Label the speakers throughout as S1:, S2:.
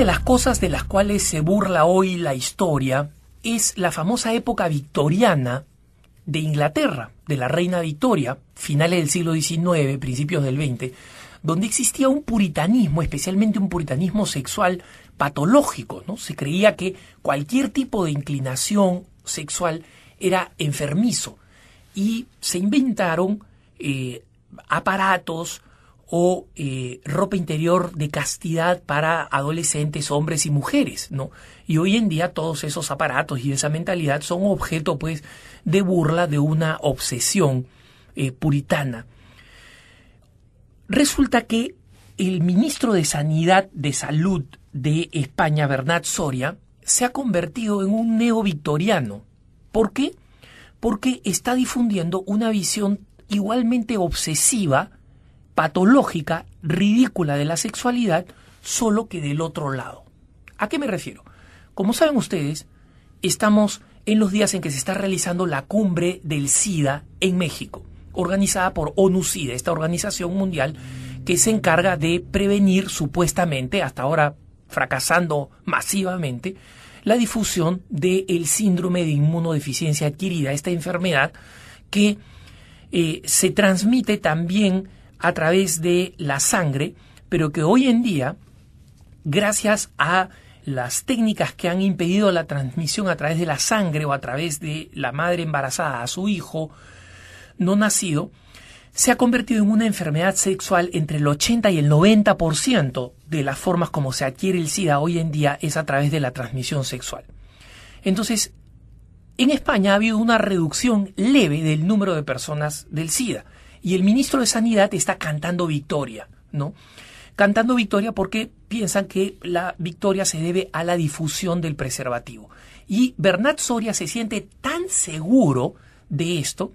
S1: de las cosas de las cuales se burla hoy la historia es la famosa época victoriana de Inglaterra, de la reina Victoria, finales del siglo XIX, principios del XX, donde existía un puritanismo, especialmente un puritanismo sexual patológico, ¿no? Se creía que cualquier tipo de inclinación sexual era enfermizo y se inventaron eh, aparatos o eh, ropa interior de castidad para adolescentes, hombres y mujeres, ¿no? Y hoy en día todos esos aparatos y esa mentalidad son objeto, pues, de burla de una obsesión eh, puritana. Resulta que el ministro de Sanidad de Salud de España, Bernat Soria, se ha convertido en un neovictoriano. ¿Por qué? Porque está difundiendo una visión igualmente obsesiva, patológica, ridícula de la sexualidad, solo que del otro lado. ¿A qué me refiero? Como saben ustedes, estamos en los días en que se está realizando la cumbre del SIDA en México, organizada por ONU-SIDA, esta organización mundial que se encarga de prevenir supuestamente, hasta ahora fracasando masivamente, la difusión del síndrome de inmunodeficiencia adquirida, esta enfermedad que eh, se transmite también a través de la sangre, pero que hoy en día, gracias a las técnicas que han impedido la transmisión a través de la sangre o a través de la madre embarazada a su hijo no nacido, se ha convertido en una enfermedad sexual entre el 80 y el 90% de las formas como se adquiere el SIDA hoy en día es a través de la transmisión sexual. Entonces, en España ha habido una reducción leve del número de personas del SIDA y el ministro de Sanidad está cantando victoria, ¿no? Cantando victoria porque piensan que la victoria se debe a la difusión del preservativo. Y Bernat Soria se siente tan seguro de esto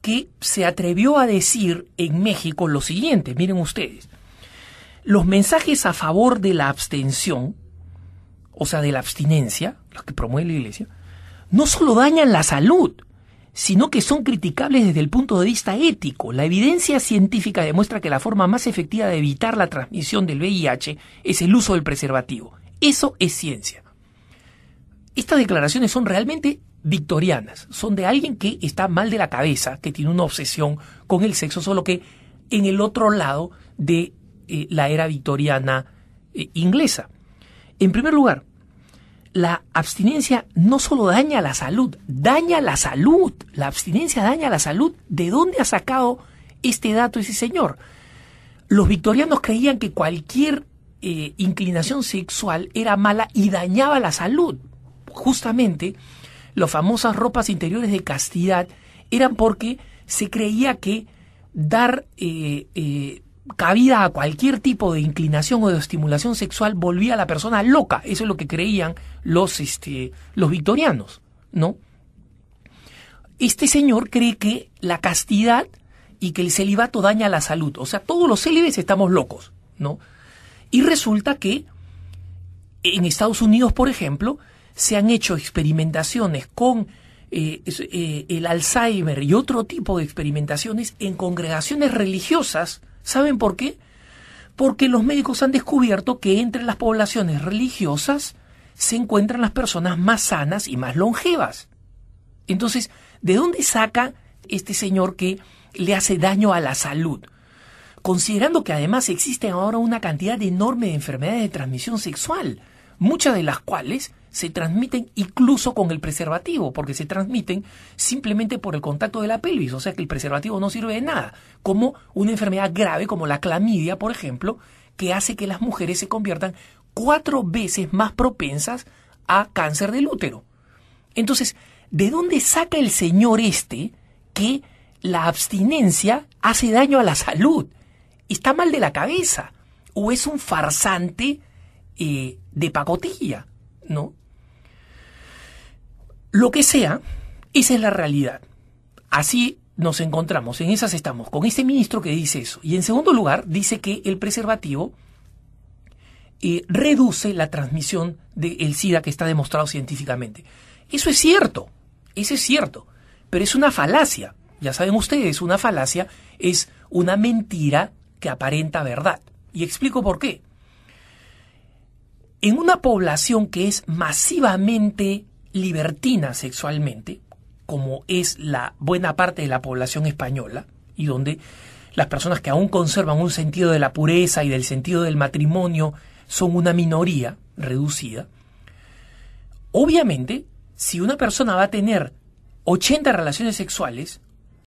S1: que se atrevió a decir en México lo siguiente, miren ustedes, los mensajes a favor de la abstención, o sea, de la abstinencia, los que promueve la Iglesia, no solo dañan la salud, sino que son criticables desde el punto de vista ético. La evidencia científica demuestra que la forma más efectiva de evitar la transmisión del VIH es el uso del preservativo. Eso es ciencia. Estas declaraciones son realmente victorianas, son de alguien que está mal de la cabeza, que tiene una obsesión con el sexo, solo que en el otro lado de eh, la era victoriana eh, inglesa. En primer lugar, la abstinencia no solo daña la salud, daña la salud. La abstinencia daña la salud. ¿De dónde ha sacado este dato ese señor? Los victorianos creían que cualquier eh, inclinación sexual era mala y dañaba la salud. Justamente, las famosas ropas interiores de castidad eran porque se creía que dar eh, eh, cabida a cualquier tipo de inclinación o de estimulación sexual volvía a la persona loca. Eso es lo que creían los, este, los victorianos, ¿no? Este señor cree que la castidad y que el celibato daña la salud. O sea, todos los célibes estamos locos, ¿no? Y resulta que en Estados Unidos, por ejemplo, se han hecho experimentaciones con eh, eh, el Alzheimer y otro tipo de experimentaciones en congregaciones religiosas ¿Saben por qué? Porque los médicos han descubierto que entre las poblaciones religiosas se encuentran las personas más sanas y más longevas. Entonces, ¿de dónde saca este señor que le hace daño a la salud? Considerando que además existe ahora una cantidad enorme de enfermedades de transmisión sexual, muchas de las cuales se transmiten incluso con el preservativo, porque se transmiten simplemente por el contacto de la pelvis, o sea que el preservativo no sirve de nada, como una enfermedad grave como la clamidia, por ejemplo, que hace que las mujeres se conviertan cuatro veces más propensas a cáncer del útero. Entonces, ¿de dónde saca el señor este que la abstinencia hace daño a la salud? ¿Está mal de la cabeza? ¿O es un farsante de pacotilla? ¿No? Lo que sea, esa es la realidad. Así nos encontramos, en esas estamos, con este ministro que dice eso. Y en segundo lugar, dice que el preservativo eh, reduce la transmisión del SIDA que está demostrado científicamente. Eso es cierto, eso es cierto, pero es una falacia. Ya saben ustedes, una falacia es una mentira que aparenta verdad. Y explico por qué. En una población que es masivamente libertina sexualmente, como es la buena parte de la población española, y donde las personas que aún conservan un sentido de la pureza y del sentido del matrimonio son una minoría reducida, obviamente, si una persona va a tener 80 relaciones sexuales,